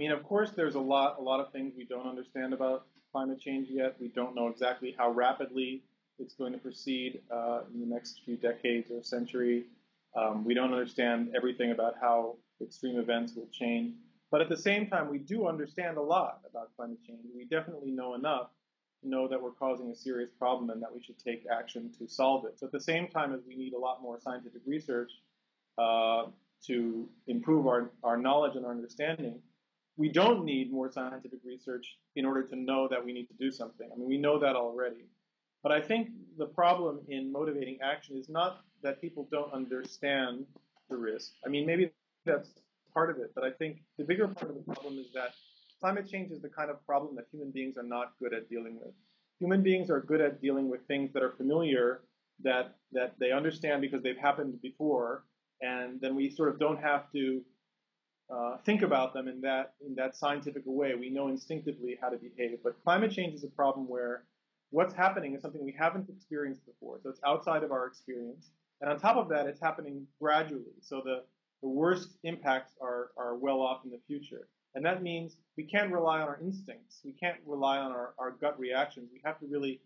mean, of course, there's a lot, a lot of things we don't understand about climate change yet. We don't know exactly how rapidly it's going to proceed uh, in the next few decades or century. Um, we don't understand everything about how extreme events will change. But at the same time, we do understand a lot about climate change. We definitely know enough to know that we're causing a serious problem and that we should take action to solve it. So at the same time as we need a lot more scientific research uh, to improve our, our knowledge and our understanding, we don't need more scientific research in order to know that we need to do something. I mean, we know that already. But I think the problem in motivating action is not that people don't understand the risk. I mean, maybe that's part of it, but I think the bigger part of the problem is that climate change is the kind of problem that human beings are not good at dealing with. Human beings are good at dealing with things that are familiar, that that they understand because they've happened before, and then we sort of don't have to uh, think about them in that in that scientific way. We know instinctively how to behave. But climate change is a problem where what's happening is something we haven't experienced before. So it's outside of our experience. And on top of that, it's happening gradually. So the, the worst impacts are, are well off in the future. And that means we can't rely on our instincts. We can't rely on our, our gut reactions. We have to really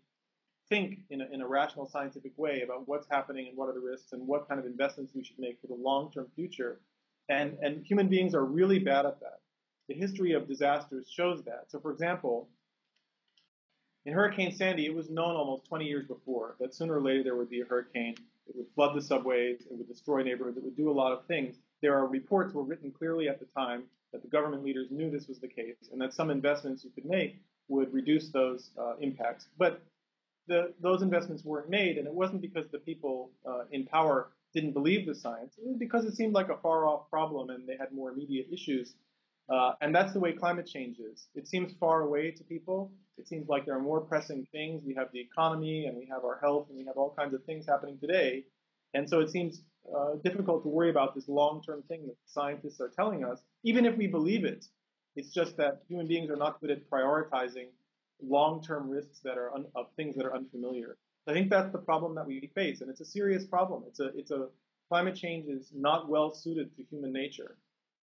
think in a, in a rational scientific way about what's happening and what are the risks and what kind of investments we should make for the long-term future. And, and human beings are really bad at that. The history of disasters shows that. So for example, in Hurricane Sandy, it was known almost 20 years before that sooner or later there would be a hurricane. It would flood the subways, it would destroy neighborhoods, it would do a lot of things. There are reports were written clearly at the time that the government leaders knew this was the case and that some investments you could make would reduce those uh, impacts. But the, those investments weren't made, and it wasn't because the people uh, in power didn't believe the science. Because it seemed like a far off problem and they had more immediate issues uh, and that's the way climate change is. It seems far away to people. It seems like there are more pressing things. We have the economy and we have our health and we have all kinds of things happening today. And so it seems uh, difficult to worry about this long-term thing that scientists are telling us, even if we believe it. It's just that human beings are not good at prioritizing long-term risks that are un- of things that are unfamiliar. I think that's the problem that we face, and it's a serious problem. It's a it's a climate change is not well suited to human nature.